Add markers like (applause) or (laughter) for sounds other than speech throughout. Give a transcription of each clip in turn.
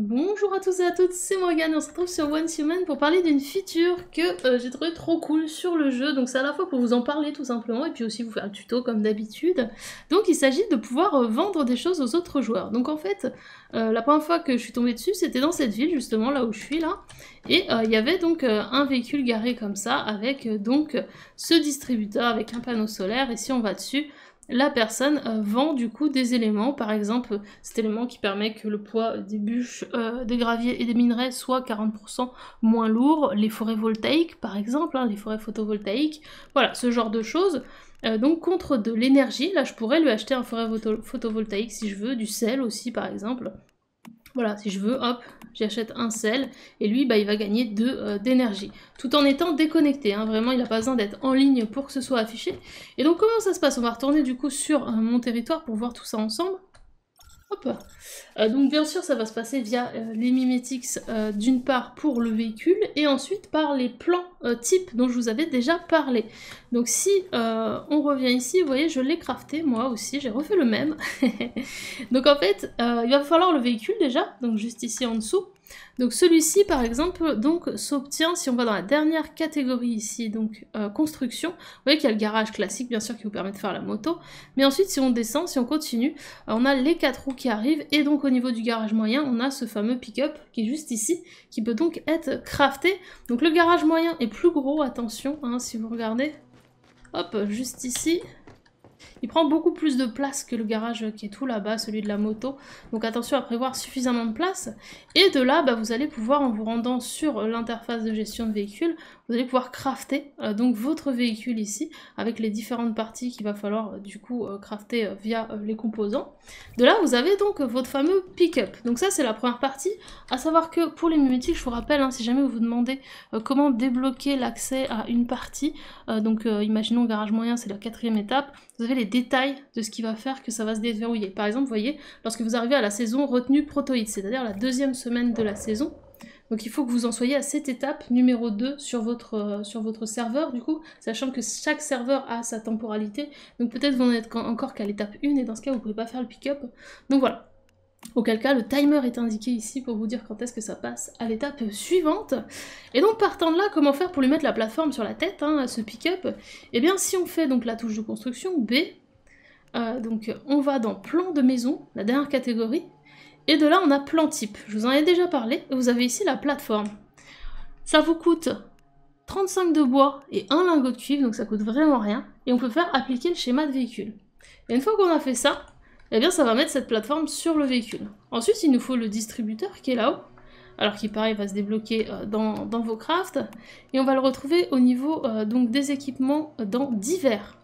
Bonjour à tous et à toutes, c'est Morgane, on se retrouve sur One Human pour parler d'une feature que euh, j'ai trouvé trop cool sur le jeu, donc c'est à la fois pour vous en parler tout simplement et puis aussi vous faire le tuto comme d'habitude. Donc il s'agit de pouvoir euh, vendre des choses aux autres joueurs. Donc en fait, euh, la première fois que je suis tombée dessus, c'était dans cette ville justement, là où je suis là, et il y avait donc un véhicule garé comme ça avec donc ce distributeur avec un panneau solaire et si on va dessus, la personne euh, vend du coup des éléments, par exemple cet élément qui permet que le poids des bûches, euh, des graviers et des minerais soit 40% moins lourd, les forêts voltaïques par exemple, hein, les forêts photovoltaïques, voilà, ce genre de choses. Euh, donc contre de l'énergie, là je pourrais lui acheter un forêt photovoltaïque si je veux, du sel aussi par exemple. Voilà, si je veux, hop, j'achète un sel, et lui, bah, il va gagner 2 euh, d'énergie, tout en étant déconnecté, hein. vraiment, il n'a pas besoin d'être en ligne pour que ce soit affiché. Et donc, comment ça se passe? On va retourner du coup sur euh, mon territoire pour voir tout ça ensemble. Hop. Euh, donc bien sûr ça va se passer via les mimetics d'une part pour le véhicule et ensuite par les plans types dont je vous avais déjà parlé. Donc si on revient ici, vous voyez je l'ai crafté moi aussi, j'ai refait le même. (laughs) donc en fait il va falloir le véhicule déjà, donc juste ici en dessous. Donc celui-ci, par exemple, donc s'obtient, si on va dans la dernière catégorie ici, donc euh, construction, vous voyez qu'il y a le garage classique, bien sûr, qui vous permet de faire la moto, mais ensuite, si on descend, si on continue, euh, on a les quatre roues qui arrivent, et donc au niveau du garage moyen, on a ce fameux pick-up qui est juste ici, qui peut donc être crafté. Donc le garage moyen est plus gros, attention, hein, si vous regardez, hop, juste ici, il prend beaucoup plus de place que le garage qui est tout là-bas, celui de la moto. Donc attention à prévoir suffisamment de place. Et de là, bah, vous allez pouvoir, en vous rendant sur l'interface de gestion de véhicule, vous allez pouvoir crafter euh, donc votre véhicule ici, avec les différentes parties qu'il va falloir euh, du coup euh, crafter via les composants. De là, vous avez donc votre fameux pick-up. Donc ça, c'est la première partie. À savoir que pour les mimétiques, je vous rappelle, hein, si jamais vous vous demandez comment débloquer l'accès à une partie, donc imaginons garage moyen, c'est la quatrième étape, vous avez les détails de ce qui va faire que ça va se déverrouiller. Par exemple, vous voyez, lorsque vous arrivez à la saison retenue protoïde, c'est-à-dire la deuxième semaine de la saison, donc il faut que vous en soyez à cette étape numéro 2 sur votre, euh, sur votre serveur, du coup, sachant que chaque serveur a sa temporalité. Donc peut-être vous n'en êtes encore qu'à l'étape 1, et dans ce cas, vous ne pouvez pas faire le pick-up. Donc voilà. Auquel cas, le timer est indiqué ici pour vous dire quand est-ce que ça passe à l'étape suivante. Et donc partant de là, comment faire pour lui mettre la plateforme sur la tête, hein, ce pick-up? Eh bien si on fait donc la touche de construction, B, euh, donc on va dans plan de maison, la dernière catégorie, et de là on a plan type. Je vous en ai déjà parlé, vous avez ici la plateforme. Ça vous coûte 35 de bois et un lingot de cuivre, donc ça coûte vraiment rien, et on peut faire appliquer le schéma de véhicule. Et une fois qu'on a fait ça, eh bien ça va mettre cette plateforme sur le véhicule. Ensuite, il nous faut le distributeur qui est là-haut, alors qui pareil va se débloquer euh, dans, vos crafts, et on va le retrouver au niveau euh, donc des équipements dans divers.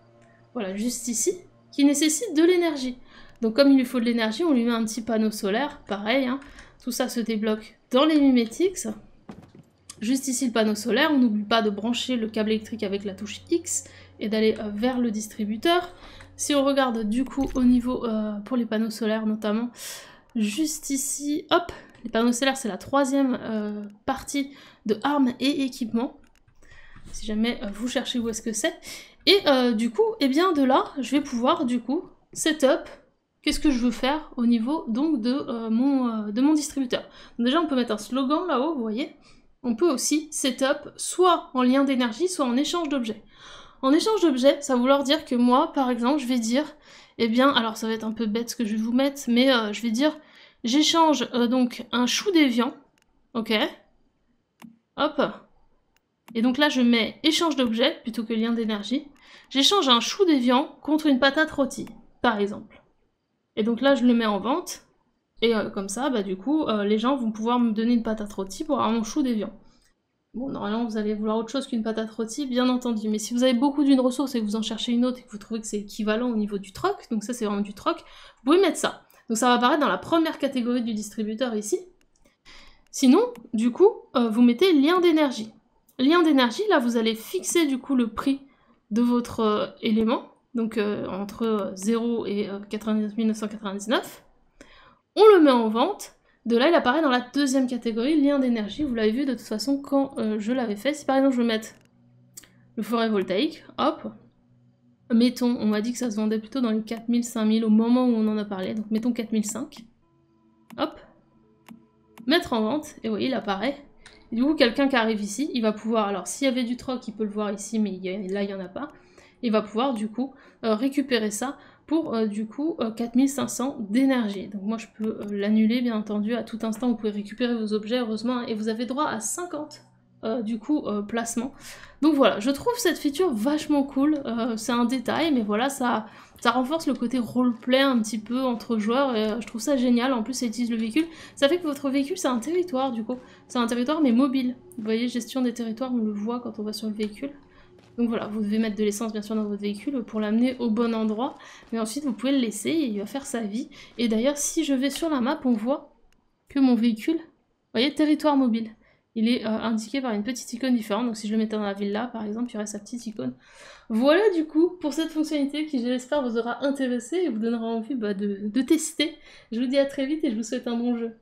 Voilà, juste ici, qui nécessite de l'énergie. Donc comme il lui faut de l'énergie, on lui met un petit panneau solaire, pareil, hein. tout ça se débloque dans les mimetics. Juste ici le panneau solaire, on n'oublie pas de brancher le câble électrique avec la touche X et d'aller euh, vers le distributeur. Si on regarde du coup au niveau, euh, pour les panneaux solaires notamment, juste ici, hop, les panneaux solaires c'est la troisième euh, partie de armes et équipements. Si jamais vous cherchez où est-ce que c'est. Et du coup, eh bien de là, je vais pouvoir du coup setup qu'est-ce que je veux faire au niveau donc de, mon, de mon distributeur. déjà on peut mettre un slogan là-haut, vous voyez. On peut aussi setup soit en lien d'énergie, soit en échange d'objets. En échange d'objets, ça va vouloir dire que moi, par exemple, je vais dire, eh bien, alors ça va être un peu bête ce que je vais vous mettre, mais euh, je vais dire, j'échange euh, donc un chou d'évian, ok Hop Et donc là, je mets échange d'objets plutôt que lien d'énergie. J'échange un chou d'évian contre une patate rôtie, par exemple. Et donc là, je le mets en vente, et euh, comme ça, bah du coup, les gens vont pouvoir me donner une patate rôtie pour avoir mon chou d'évian. Bon, normalement, vous allez vouloir autre chose qu'une patate rôtie, bien entendu. Mais si vous avez beaucoup d'une ressource et que vous en cherchez une autre et que vous trouvez que c'est équivalent au niveau du troc, donc ça c'est vraiment du troc, vous pouvez mettre ça. Donc ça va apparaître dans la première catégorie du distributeur ici. Sinon, du coup, euh, vous mettez lien d'énergie. Lien d'énergie, là vous allez fixer du coup le prix de votre euh, élément, donc euh, entre 0 et 99 999. On le met en vente, de là, il apparaît dans la deuxième catégorie, lien d'énergie. Vous l'avez vu de toute façon quand euh, je l'avais fait. Si par exemple je veux mettre le forêt voltaïque, hop, mettons, on m'a dit que ça se vendait plutôt dans les 4000, 5000 au moment où on en a parlé, donc mettons 4005. Hop. mettre en vente, et vous voyez, il apparaît. Du coup, quelqu'un qui arrive ici, il va pouvoir, alors s'il y avait du troc, il peut le voir ici, mais là, il n'y en a pas. Il va pouvoir, du coup, euh, récupérer ça pour, euh, du coup, 4500 d'énergie. Donc moi, je peux l'annuler, bien entendu, à tout instant, vous pouvez récupérer vos objets, heureusement, et vous avez droit à 50 du coup placement. Donc voilà, je trouve cette feature vachement cool, c'est un détail, mais voilà, ça, ça renforce le côté roleplay un petit peu entre joueurs et euh, je trouve ça génial. En plus, ça utilise le véhicule. Ça fait que votre véhicule, c'est un territoire du coup. C'est un territoire mais mobile. Vous voyez, gestion des territoires, on le voit quand on va sur le véhicule. Donc voilà, vous devez mettre de l'essence bien sûr dans votre véhicule pour l'amener au bon endroit. Mais ensuite, vous pouvez le laisser et il va faire sa vie. Et d'ailleurs, si je vais sur la map, on voit que mon véhicule, vous voyez, territoire mobile il est euh, indiqué par une petite icône différente. Donc si je le mettais dans la villa, par exemple, il y aurait sa petite icône. Voilà du coup pour cette fonctionnalité qui, j'espère, vous aura intéressé et vous donnera envie bah, de, de tester. Je vous dis à très vite et je vous souhaite un bon jeu.